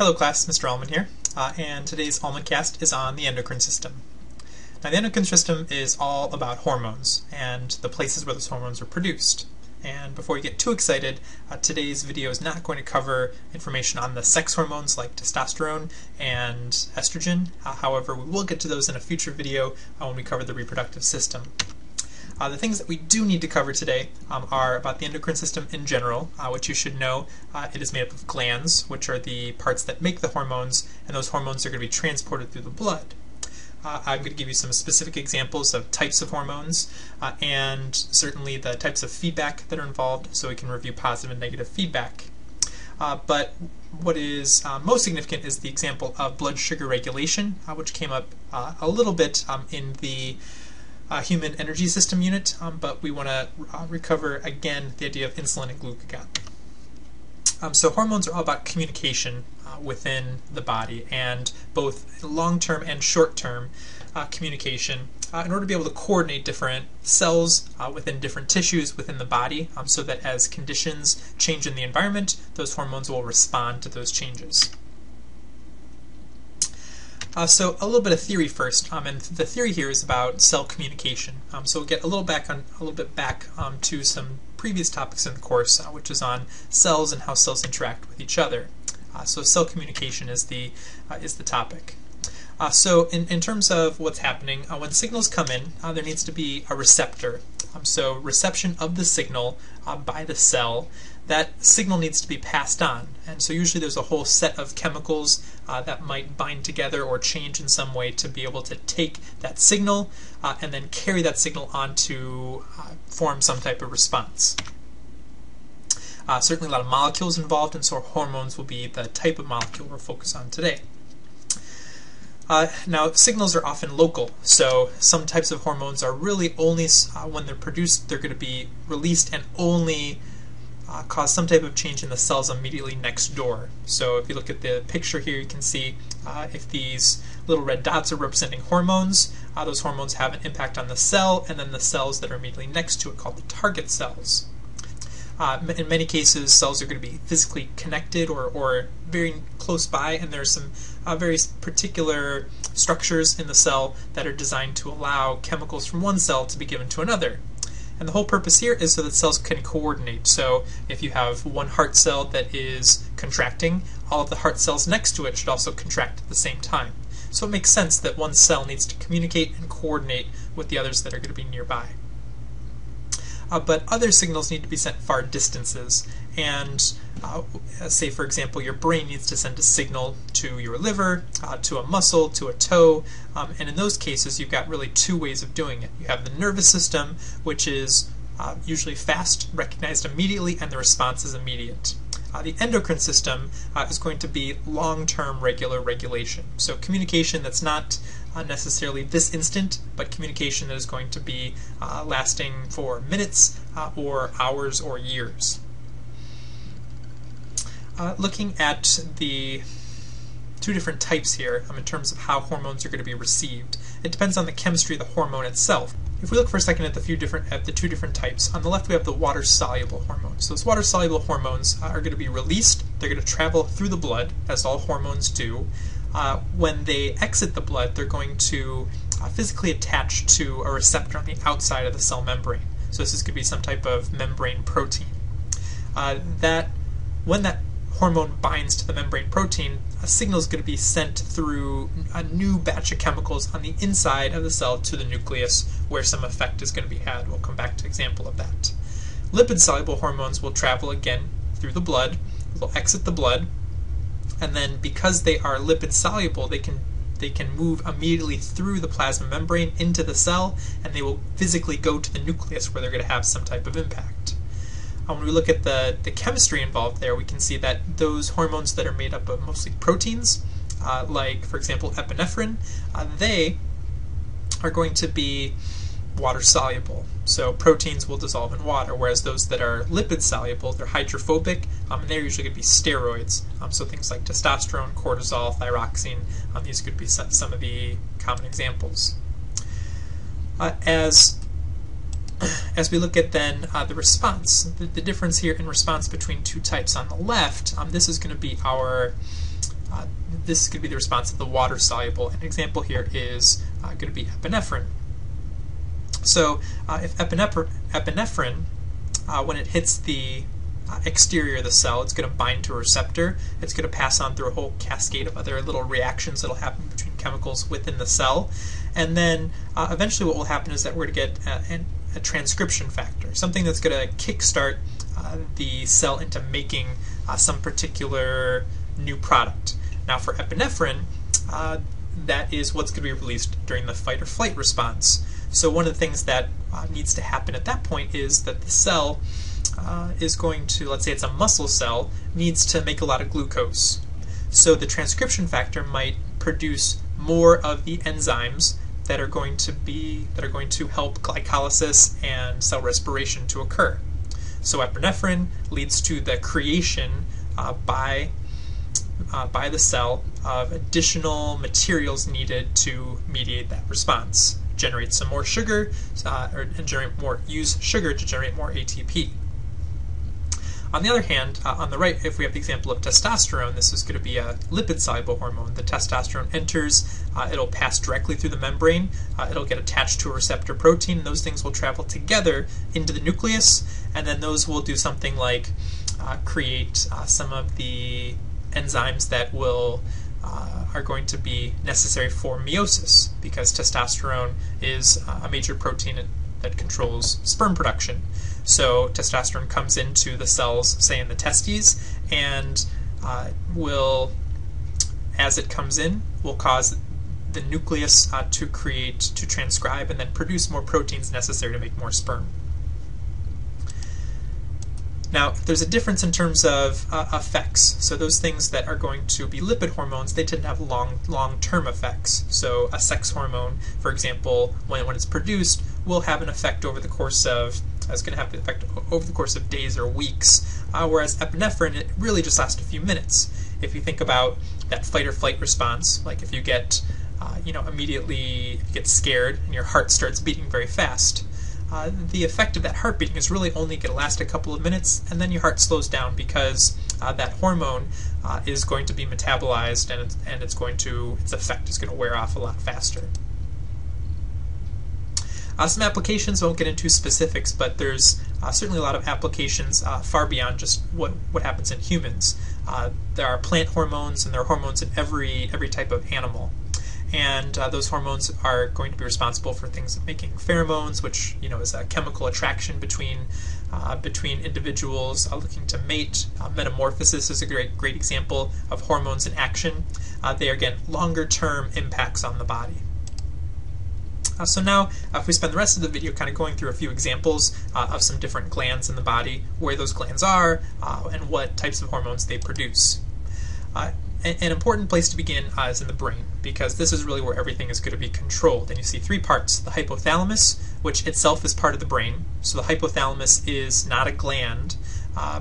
Hello class, Mr. Allmen here, uh, and today's Allmencast is on the endocrine system. Now the endocrine system is all about hormones and the places where those hormones are produced. And before you get too excited, uh, today's video is not going to cover information on the sex hormones like testosterone and estrogen. Uh, however, we will get to those in a future video uh, when we cover the reproductive system. Uh, the things that we do need to cover today um, are about the endocrine system in general, uh, which you should know. Uh, it is made up of glands, which are the parts that make the hormones, and those hormones are going to be transported through the blood. Uh, I'm going to give you some specific examples of types of hormones uh, and certainly the types of feedback that are involved so we can review positive and negative feedback. Uh, but what is uh, most significant is the example of blood sugar regulation, uh, which came up uh, a little bit um, in the uh, human energy system unit, um, but we want to uh, recover again the idea of insulin and glucagon. Um, so hormones are all about communication uh, within the body, and both long-term and short-term uh, communication uh, in order to be able to coordinate different cells uh, within different tissues within the body, um, so that as conditions change in the environment, those hormones will respond to those changes. Uh, so a little bit of theory first, um, and the theory here is about cell communication. Um, so we'll get a little back on a little bit back um, to some previous topics in the course, uh, which is on cells and how cells interact with each other. Uh, so cell communication is the uh, is the topic. Uh, so in, in terms of what's happening, uh, when signals come in, there needs to be a receptor. Um, so reception of the signal by the cell that signal needs to be passed on. And so usually there's a whole set of chemicals uh, that might bind together or change in some way to be able to take that signal uh, and then carry that signal on to uh, form some type of response. Uh, certainly a lot of molecules involved, and so hormones will be the type of molecule we're focused on today. Uh, now, signals are often local, so some types of hormones are really only, uh, when they're produced, they're going to be released and only uh, cause some type of change in the cells immediately next door. So if you look at the picture here, you can see uh, if these little red dots are representing hormones, uh, those hormones have an impact on the cell, and then the cells that are immediately next to it called the target cells. Uh, in many cases, cells are going to be physically connected or, or very close by, and there are some uh, very particular structures in the cell that are designed to allow chemicals from one cell to be given to another. And the whole purpose here is so that cells can coordinate. So if you have one heart cell that is contracting, all of the heart cells next to it should also contract at the same time. So it makes sense that one cell needs to communicate and coordinate with the others that are going to be nearby. Uh, but other signals need to be sent far distances, and uh, say, for example, your brain needs to send a signal to your liver, uh, to a muscle, to a toe, um, and in those cases, you've got really two ways of doing it. You have the nervous system, which is uh, usually fast, recognized immediately, and the response is immediate. Uh, the endocrine system uh, is going to be long-term regular regulation. So communication that's not uh, necessarily this instant, but communication that is going to be uh, lasting for minutes uh, or hours or years. Uh, looking at the two different types here um, in terms of how hormones are going to be received. It depends on the chemistry of the hormone itself. If we look for a second at the few different at the two different types, on the left we have the water soluble hormones. So those water soluble hormones are going to be released. They're going to travel through the blood, as all hormones do. Uh, when they exit the blood, they're going to uh, physically attach to a receptor on the outside of the cell membrane. So this is going to be some type of membrane protein. Uh, that when that hormone binds to the membrane protein, a signal is going to be sent through a new batch of chemicals on the inside of the cell to the nucleus where some effect is going to be had. We'll come back to example of that. Lipid-soluble hormones will travel again through the blood, they'll exit the blood, and then because they are lipid-soluble, they can they can move immediately through the plasma membrane into the cell, and they will physically go to the nucleus where they're going to have some type of impact. When we look at the, the chemistry involved there, we can see that those hormones that are made up of mostly proteins, uh, like, for example, epinephrine, uh, they are going to be water soluble. So proteins will dissolve in water, whereas those that are lipid soluble, they're hydrophobic, um, and they're usually going to be steroids. Um, so things like testosterone, cortisol, thyroxine, um, these could be some of the common examples. Uh, as as we look at then uh, the response, the, the, difference here in response between two types on the left, um, this is going to be our uh, this is going to be the response of the water soluble. An example here is uh, going to be epinephrine. So uh, if epinephrine, epinephrine uh, when it hits the uh, exterior of the cell, it's going to bind to a receptor. It's going to pass on through a whole cascade of other little reactions that will happen between chemicals within the cell. And then eventually, what will happen is that we're going to get a, a transcription factor, something that's going to kickstart uh, the cell into making uh, some particular new product. Now, for epinephrine, uh, that is what's going to be released during the fight or flight response. So, one of the things that uh, needs to happen at that point is that the cell uh, is going to, let's say it's a muscle cell, needs to make a lot of glucose. So, the transcription factor might produce more of the enzymes that are going to be that are going to help glycolysis and cell respiration to occur. So epinephrine leads to the creation uh, by uh, by the cell of additional materials needed to mediate that response. Generate some more sugar, uh, or generate more use sugar to generate more ATP. On the other hand, uh, on the right, if we have the example of testosterone, this is going to be a lipid-soluble hormone. The testosterone enters, uh, it'll pass directly through the membrane, uh, it'll get attached to a receptor protein, and those things will travel together into the nucleus, and then those will do something like uh, create uh, some of the enzymes that will uh, are going to be necessary for meiosis, because testosterone is a major protein that controls sperm production. So testosterone comes into the cells, say in the testes, and uh, will, as it comes in, will cause the nucleus uh, to create, to transcribe, and then produce more proteins necessary to make more sperm. Now, there's a difference in terms of uh, effects. So those things that are going to be lipid hormones, they tend to have long, long-term effects. So a sex hormone, for example, when, when it's produced, will have an effect over the course of, it's going to have an effect over the course of days or weeks. Uh, whereas epinephrine, it really just lasts a few minutes. If you think about that fight or flight response, like if you get, uh, you know, immediately get scared and your heart starts beating very fast, uh, the effect of that heart beating is really only going to last a couple of minutes, and then your heart slows down because uh, that hormone uh, is going to be metabolized, and it's, and it's going to its effect is going to wear off a lot faster. Uh, some applications won't get into specifics, but there's uh, certainly a lot of applications uh, far beyond just what what happens in humans. there are plant hormones, and there are hormones in every every type of animal and uh, those hormones are going to be responsible for things like making pheromones, which you know is a chemical attraction between uh, between individuals uh, looking to mate. Uh, metamorphosis is a great great example of hormones in action. Uh, they are again longer term impacts on the body. Uh, so now, if we spend the rest of the video kind of going through a few examples of some different glands in the body, where those glands are, and what types of hormones they produce an important place to begin uh, is in the brain, because this is really where everything is going to be controlled. And you see three parts the hypothalamus, which itself is part of the brain. So the hypothalamus is not a gland, uh,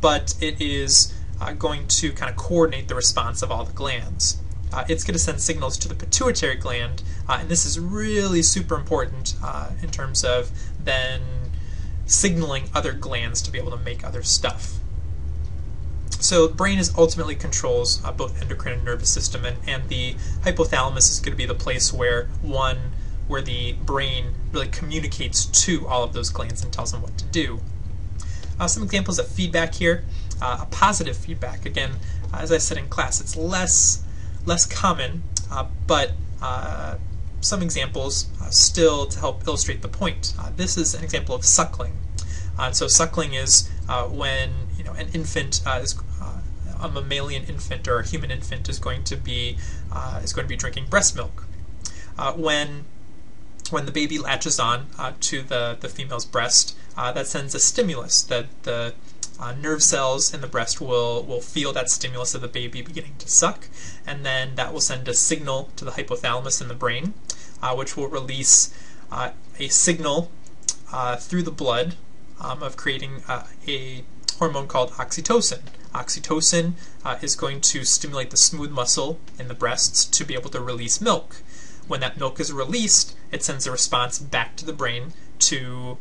but it is uh, going to kind of coordinate the response of all the glands. Uh, it's going to send signals to the pituitary gland, uh, and this is really super important uh, in terms of then signaling other glands to be able to make other stuff. So the brain is ultimately controls uh, both endocrine and nervous system, and, and the hypothalamus is going to be the place where one, where the brain really communicates to all of those glands and tells them what to do. Uh, some examples of feedback here. Uh, a positive feedback. Again, as I said in class, it's less less common, uh, but uh, some examples still to help illustrate the point. this is an example of suckling. so suckling is when you know an infant is a mammalian infant or a human infant is going to be uh, is going to be drinking breast milk. Uh, when when the baby latches on uh, to the, the female's breast, uh, that sends a stimulus that the uh, nerve cells in the breast will, will feel that stimulus of the baby beginning to suck, and then that will send a signal to the hypothalamus in the brain, uh, which will release a signal through the blood um, of creating a hormone called oxytocin. Oxytocin uh, is going to stimulate the smooth muscle in the breasts to be able to release milk. When that milk is released, it sends a response back to the brain to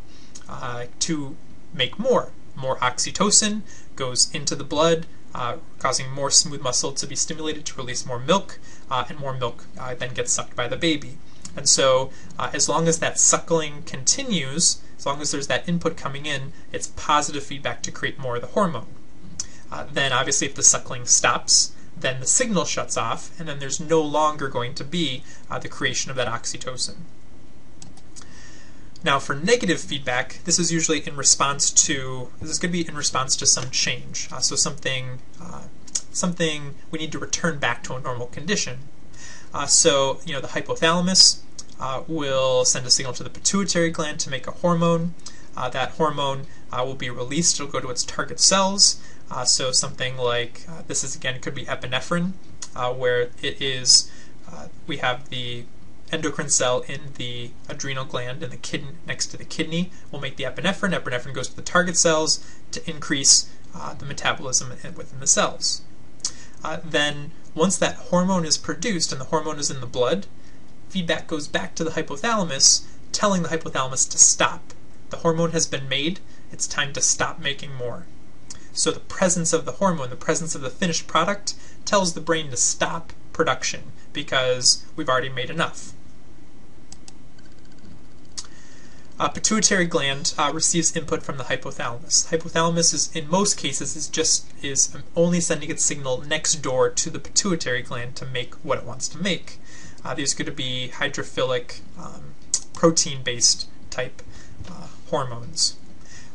uh, to make more. More oxytocin goes into the blood, uh, causing more smooth muscle to be stimulated to release more milk, uh, and more milk uh, then gets sucked by the baby. And so, uh, as long as that suckling continues, as long as there's that input coming in, it's positive feedback to create more of the hormone. Uh, then, obviously, if the suckling stops, then the signal shuts off, and then there's no longer going to be uh, the creation of that oxytocin. Now, for negative feedback, this is usually in response to this is going to be in response to some change. Uh, so something uh, something we need to return back to a normal condition. Uh, so you know the hypothalamus uh, will send a signal to the pituitary gland to make a hormone. Uh, that hormone uh, will be released. It'll go to its target cells. so something like this is again could be epinephrine, where it is we have the endocrine cell in the adrenal gland in the kidney next to the kidney will make the epinephrine. Epinephrine goes to the target cells to increase uh, the metabolism within the cells. Uh, then, once that hormone is produced and the hormone is in the blood, feedback goes back to the hypothalamus, telling the hypothalamus to stop. The hormone has been made, it's time to stop making more. So, the presence of the hormone, the presence of the finished product, tells the brain to stop production because we've already made enough. Uh, pituitary gland uh, receives input from the hypothalamus. Hypothalamus is, in most cases, is just is only sending its signal next door to the pituitary gland to make what it wants to make. Uh, these to be hydrophilic, um, protein-based type uh, hormones.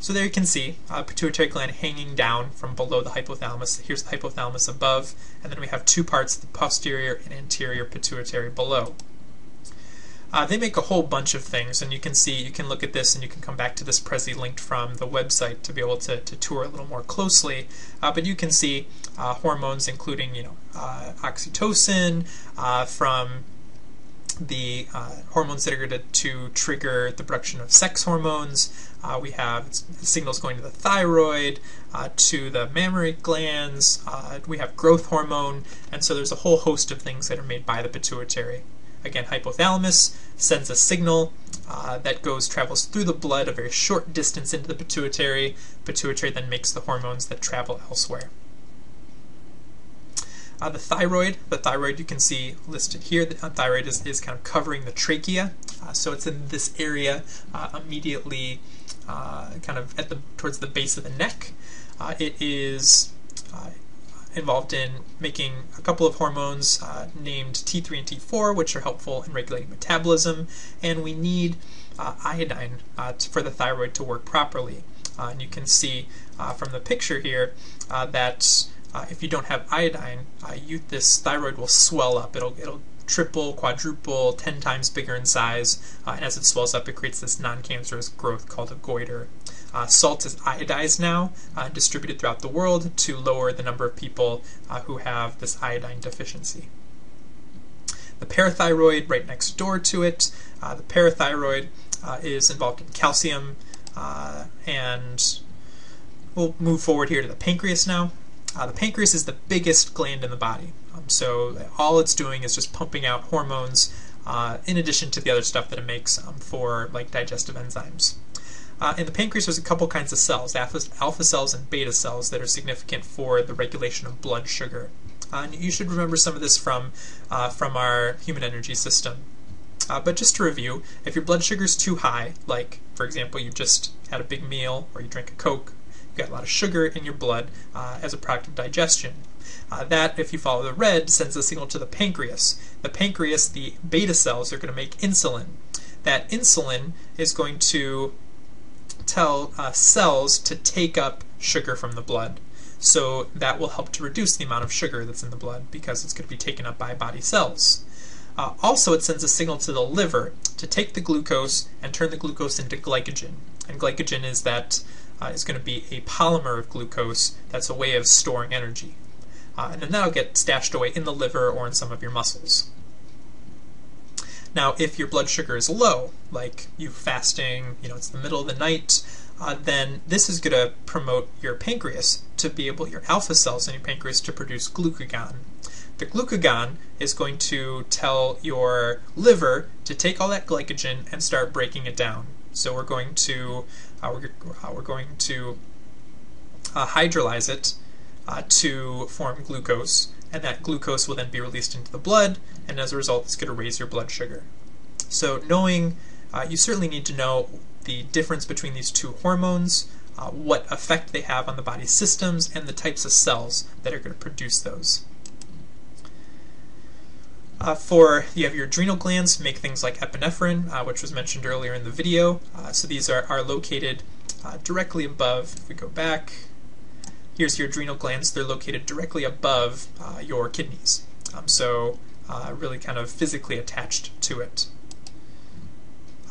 So there you can see uh, pituitary gland hanging down from below the hypothalamus. Here's the hypothalamus above, and then we have two parts, the posterior and anterior pituitary below. Uh, they make a whole bunch of things, and you can see, you can look at this, and you can come back to this Prezi linked from the website to be able to, to tour a little more closely. Uh, but you can see uh, hormones, including you know uh, oxytocin, uh, from the uh, hormones that are going to, trigger the production of sex hormones. we have signals going to the thyroid, to the mammary glands. we have growth hormone, and so there's a whole host of things that are made by the pituitary. Again, hypothalamus sends a signal uh, that goes travels through the blood a very short distance into the pituitary. Pituitary then makes the hormones that travel elsewhere. Uh, the thyroid, the thyroid you can see listed here. The thyroid is, is kind of covering the trachea, uh, so it's in this area uh, immediately, uh, kind of at the towards the base of the neck. Uh, it is involved in making a couple of hormones uh, named T3 and T4, which are helpful in regulating metabolism, and we need uh, iodine uh, for the thyroid to work properly. Uh, and you can see uh, from the picture here uh, that if you don't have iodine, you, this thyroid will swell up. It'll, it'll triple, quadruple, ten times bigger in size, and as it swells up, it creates this non-cancerous growth called a goiter. Uh, salt is iodized now, uh, distributed throughout the world to lower the number of people uh, who have this iodine deficiency. The parathyroid, right next door to it, uh, the parathyroid uh, is involved in calcium, uh, and we'll move forward here to the pancreas now. the pancreas is the biggest gland in the body, um, so all it's doing is just pumping out hormones in addition to the other stuff that it makes um, for like digestive enzymes. Uh, in the pancreas, there's a couple kinds of cells, alpha, alpha cells and beta cells, that are significant for the regulation of blood sugar. Uh, and you should remember some of this from, uh, from our human energy system. Uh, but just to review, if your blood sugar is too high, like, for example, you just had a big meal or you drank a Coke, you got a lot of sugar in your blood uh, as a product of digestion. Uh, that, if you follow the red, sends a signal to the pancreas. The pancreas, the beta cells, are going to make insulin. That insulin is going to tell uh, cells to take up sugar from the blood. So that will help to reduce the amount of sugar that's in the blood because it's going to be taken up by body cells. Uh, also, it sends a signal to the liver to take the glucose and turn the glucose into glycogen. And glycogen is that uh, is going to be a polymer of glucose that's a way of storing energy. Uh, and then that'll get stashed away in the liver or in some of your muscles. Now, if your blood sugar is low, like you fasting, you know, it's the middle of the night, uh, then this is going to promote your pancreas to be able, your alpha cells in your pancreas to produce glucagon. The glucagon is going to tell your liver to take all that glycogen and start breaking it down. So we're going to uh, we're, uh, we're going to uh, hydrolyze it uh, to form glucose, and that glucose will then be released into the blood, and as a result, it's going to raise your blood sugar. So, knowing, uh, you certainly need to know the difference between these two hormones, uh, what effect they have on the body's systems, and the types of cells that are going to produce those. Uh, for you have your adrenal glands make things like epinephrine, uh, which was mentioned earlier in the video. Uh, so these are, are located uh, directly above. If we go back, here's your adrenal glands. They're located directly above uh, your kidneys. Um, so uh, really kind of physically attached to it.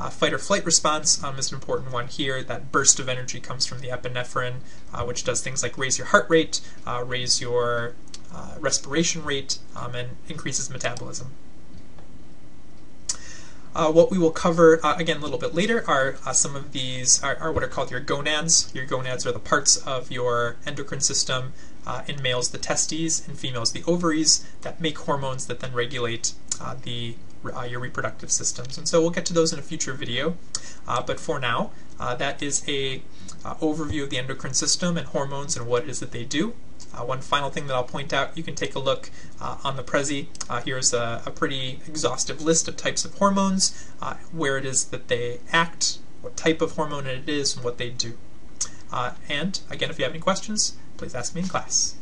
fight or flight response um, is an important one here. That burst of energy comes from the epinephrine, which does things like raise your heart rate, raise your uh, respiration rate, um, and increases metabolism. Uh, what we will cover uh, again a little bit later are uh, some of these are, are, what are called your gonads. Your gonads are the parts of your endocrine system. Uh, in males, the testes. In females, the ovaries that make hormones that then regulate uh, the uh, your reproductive systems. And so we'll get to those in a future video. but for now, that is a overview of the endocrine system and hormones and what it is that they do. Uh, one final thing that I'll point out, you can take a look uh, on the Prezi. Uh, here's a, a, pretty exhaustive list of types of hormones, uh, where it is that they act, what type of hormone it is, and what they do. Uh, and again, if you have any questions, please ask me in class.